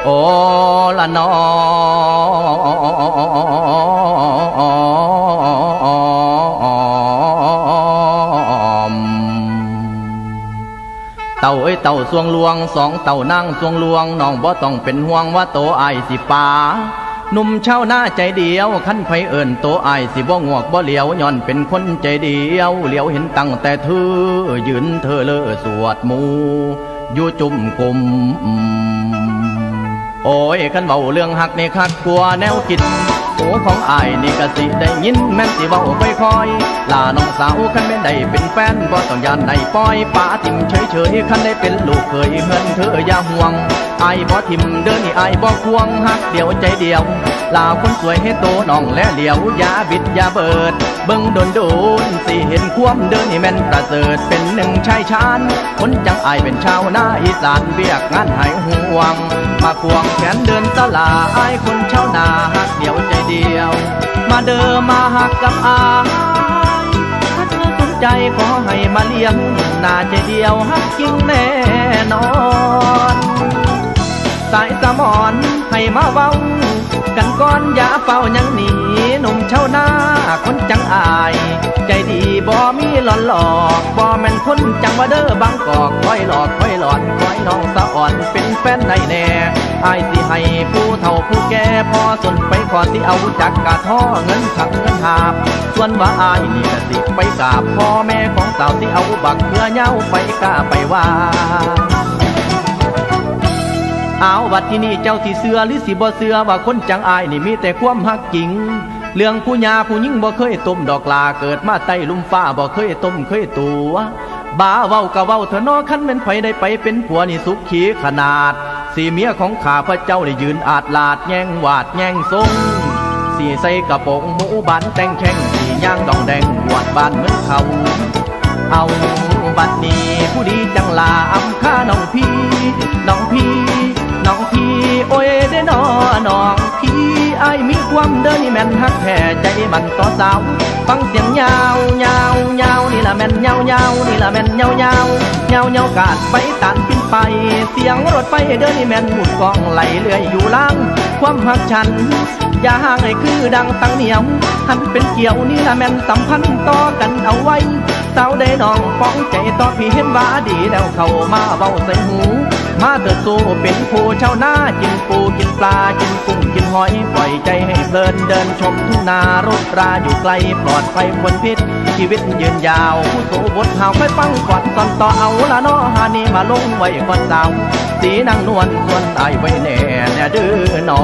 มเต่าเอ้ยเต่าสวงลวงสองเต่านั่งสวงลวงน้องบ่ต้องเป็นห่วงว่าโตไอสิป่าหนุ่มเช่าหน้าใจเดียวขั้นไผเอิ่นโตไอสิบ่งวกบ่เหลียวย้อนเป็นคนใจเดียวเหลียวเห็นตั้งแต่เธอยืนเธอเลอสวดมูอยู่จุ่มกลม โอ้ยขันเบาเรื่องหักนี่คักกลัวแนวคิดโอ้ของอายนี่กะสิได้ยินแม่นสิเบาค่อยๆลาน้องสาวขันแม่นได้เป็นแฟนบ่ต้องยานได้ปล่อยป้าติ่มเฉยๆขันได้เป็นลูกเคยเฮือนเธออย่าห่วงอายบ่ทิมเดินนี่อายบ่ควงหักเดียวใจเดียว ลาคนสวยให้โตน้องและเหลียวอย่าบิดอย่าเบิด เบิ่งโดนโดนสิเห็นควมเดินนี่แม่นประเสริฐเป็นหนึ่งชายชานคนจังอายเป็นชาวนาอีสานเบียกงานหายห่ วง มาควงแขนเดินตลาดไอ้คนเช่านาหักเดียวใจเดียว มาเดิมมาหักกับอายถ้าเธอสนใจขอให้มาเลี้ยงนาใจเดียวหักจริงแน่นอน สายสมอนให้มาเว้ากันก่อนอย่าเฝ้ายังหนี ชาหน้าคนจังอาย ใจดีบ่มีหลอนหลอกบ่แม่นคนจังว่าเด้อบางกอกคอยหลอกคอยหลอนคอยน้องสะอ่อนเป็นแฟนได้แน่อายสิให้ผู้เฒ่าผู้แก่พอสนไปขอสิเอาจากกะท่อเงินขังเงินหาบส่วนว่าอายนี่ก็สิไปกราบพ่อแม่ของสาวสิเอาบักเพื่อเหย้าไปกล้าไปว่าเอาวัดที่นี่เจ้าสิเสือหรือสิบ่เสือว่าคนจังอายนี่มีแต่ความฮักจริง เรื่องผู้ยาผู้ยิ่งบ่เคยต้มดอกลาเกิดมาใต้ลุ่มฟ้าบ่เคยต้มเคยตัวบ้าเว้ากะเว้าเถอะนอคันเป็นไผได้ไปเป็นผัวนี่สุขขีขนาด สีเมียของข้าพระเจ้าได้ยืนอาจลาดแย่งวาดแย่งทรงสีใส่กระโปรงหมูบานแต่งแข่งสีย่างดองแดงหวดบานเหมือนเขา เอาบัดนี้ผู้ดีจังลาอำค่าน้องพี่ น้องพี่ น้องพี่ โอ้ยได้นอน้องพี่ ไอายมีความเดินแม่นฮักแท้ใจมันต่อสาว ฟังเสียงยาวยาวยาวนี่ละแม่นยาวยาวนี่ละแม่นยาวยาวยาวยาวกาดไปตันปินไป เสียงรถไฟเดินนี่แม่นหมุดกองไหลเลื่อยอยู่ล่าง ความหักฉันอย่าห่างให้คือดังตังเหนียว หันเป็นเกี่ยวนี่ละแม่นสัมพันธ์ต่อกันเอาไว้สาวได้น้องป้องใจต่อพี่เห็นว่าดีแล้วเข้ามาเบาใส่หูมาเถิดสู้เป็นผู้ชาวนากินปูกินปลากินกุ้งกินหอยปล่อยใจให้เพลินเดินชมทุ่งนารถราอยู่ไกลปลอดไฟฝนพิษ ชีวิตยืนยาวผู้โสบทหาวค่อยฟังกอดตอนต่อเอาละน้อฮานี่มาลงไว้ก่อนสาว สีนางนวลส่วนตายไว้แน่แน่ดื้อนอ